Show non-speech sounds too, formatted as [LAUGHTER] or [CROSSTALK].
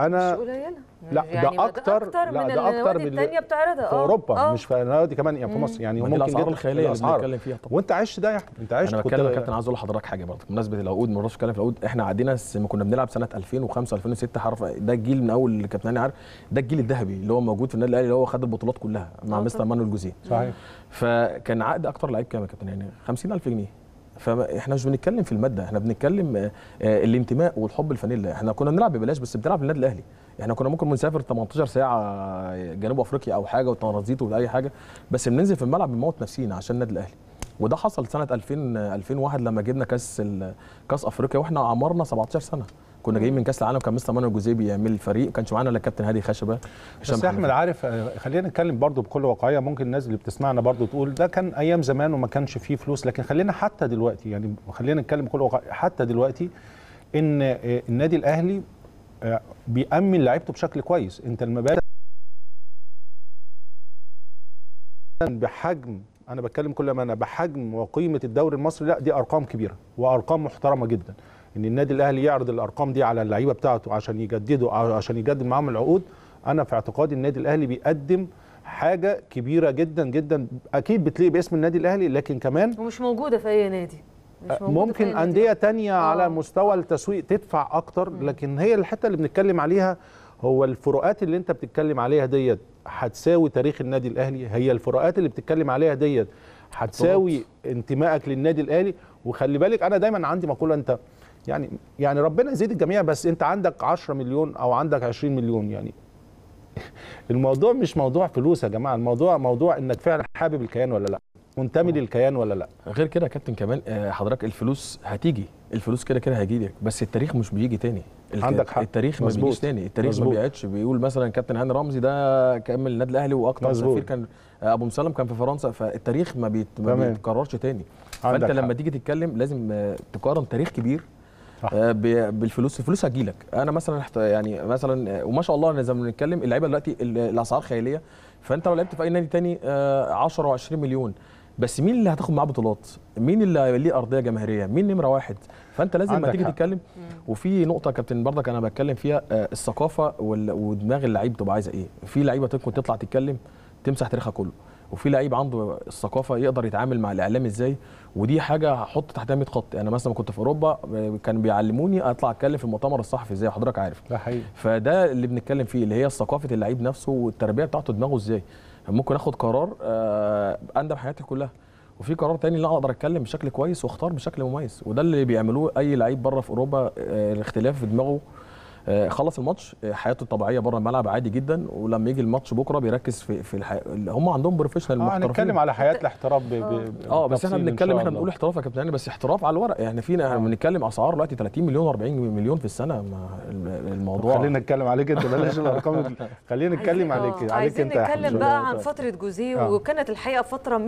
أنا مش قليلة لا يعني ده أكتر لا من ده أكتر من الثانية بتعرضها في آه. أوروبا آه. مش في النوادي كمان يعني في مصر يعني ما ممكن الأسعار جدا الخيالية اللي. بنتكلم فيها طبعا وأنت عشت ده يا احمد أنت عشت أنا كنت- بتكلم يا كابتن عايز أقول لحضرتك حاجة برضه بمناسبة العقود ما رضاش اتكلم في العقود إحنا عدينا لما كنا بنلعب سنة 2005 2006 حرف ده الجيل من أول اللي كابتن هاني عارف ده الجيل الذهبي اللي هو موجود في النادي الأهلي اللي هو خد البطولات كلها مع آه مستر. مانويل جوزيه صحيح فكان عقد أكتر لعيب كام يا كابتن هاني 50000 جنيه فاحنا مش بنتكلم في المادة إحنا بنتكلم آه، آه، الانتماء والحب الفانيلا إحنا كنا بنلعب ببلاش بس بتلعب للنادي الأهلي. إحنا كنا ممكن بنسافر 18 ساعة جنوب أفريقيا أو حاجة وترانزيت ولا أي حاجة بس بننزل في الملعب بنموت نفسينا عشان النادي الأهلي. وده حصل سنة 2000 2001 لما جبنا كأس كأس أفريقيا وإحنا عمرنا 17 سنة. كنا جايين من كأس العالم كان مستر مانويل جوزيه بيعمل الفريق. كانش معانا الا الكابتن هادي خشبة بس يا احمد. عارف آه، خلينا نتكلم برضو بكل واقعية. ممكن الناس اللي بتسمعنا برضو تقول ده كان أيام زمان وما كانش فيه فلوس. لكن خلينا حتى دلوقتي يعني خلينا نتكلم بكل واقعية. حتى دلوقتي إن آه، النادي الأهلي آه، بيأمن لعيبته بشكل كويس. إنت المبادئ بحجم أنا بتكلم كل ما أنا بحجم وقيمة الدوري المصري لا دي أرقام كبيرة وأرقام محترمة جدا. إن النادي الأهلي يعرض الأرقام دي على اللعيبة بتاعته عشان يجددوا عشان يجدد معاهم العقود. أنا في اعتقادي النادي الأهلي بيقدم حاجة كبيرة جدا جدا. أكيد بتليق باسم النادي الأهلي لكن كمان ومش موجودة في أي نادي. مش موجودة في أي ممكن. أندية تانية آه. على مستوى التسويق تدفع أكتر لكن هي الحتة اللي بنتكلم عليها هو الفروقات اللي أنت بتتكلم عليها ديت هتساوي تاريخ النادي الأهلي؟ هي الفروقات اللي بتتكلم عليها ديت هتساوي انتمائك للنادي الأهلي؟ وخلي بالك أنا دايما عندي مقولة أنت يعني يعني ربنا يزيد الجميع بس انت عندك 10 مليون أو عندك 20 مليون يعني [LAUGHS] الموضوع مش موضوع فلوس يا جماعة الموضوع موضوع انك فعلا حابب الكيان ولا لا منتمي للكيان ولا لا غير كده يا كابتن كمان آه، حضرتك الفلوس هتيجي الفلوس كده كده هيجي لك بس التاريخ مش بيجي تاني عندك حق. التاريخ ما. بيجيش تاني التاريخ ما مظبوط. بيعيدش بيقول مثلا كابتن هاني رمزي ده كمل النادي الأهلي وأكتر. سفير كان آه، أبو مسلم كان في فرنسا فالتاريخ ما, بيت... ما. بيتكررش تاني فأنت لما حق. تيجي تتكلم لازم آه، تقارن تاريخ كبير بالفلوس الفلوس هتجيلك أنا مثلا يعني مثلا آه، وما شاء الله زي ما بنتكلم اللعيبة دلوقتي ال- الأسعار خيالية فأنت لو لعبت في أي نادي تاني آه، 10 و20 مليون بس مين اللي هتاخد معاه بطولات؟ مين اللي ليه أرضية جماهيرية؟ مين نمرة واحد؟ فأنت لازم لما تيجي. تتكلم وفي نقطة كابتن برضك أنا بتكلم فيها آه، الثقافة ودماغ اللعيب تبقى عايزة إيه؟ في لعيبة ممكن تطلع تتكلم تمسح تاريخها كله وفي لعيب عنده الثقافة يقدر يتعامل مع الإعلام إزاي ودي حاجة هحط تحتها 100 خط. أنا مثلا كنت في أوروبا كانوا بيعلموني أطلع أتكلم في المؤتمر الصحفي إزاي وحضرتك عارف. ده حقيقي. فده اللي بنتكلم فيه اللي هي ثقافة اللعيب نفسه والتربية بتاعته دماغه إزاي. ممكن آخد قرار آه، أندم حياتي كلها. وفي قرار تاني لا أقدر أتكلم بشكل كويس واختار بشكل مميز وده اللي بيعملوه أي لعيب بره في أوروبا آه، الاختلاف في دماغه خلص الماتش آه، حياته الطبيعية بره الملعب عادي جدا ولما يجي الماتش بكرة بيركز في في الحي... هم عندهم professional آه محترفين هنتكلم على حياة الاحتراف ب... ب... آه بس إحنا بنتكلم إحنا. بنقول احتراف يا كابتن هاني بس احتراف على الورق يعني فينا إحنا بنتكلم أسعار دلوقتي 30 مليون و40 مليون في السنة الموضوع خلينا نتكلم عليك انت بلاش [LAUGHS] الأرقام خلينا نتكلم عايزين- عليك آه، عليك عايزين انت أحمد. نتكلم بقى عن فترة جوزيه آه. وكانت الحقيقة فترة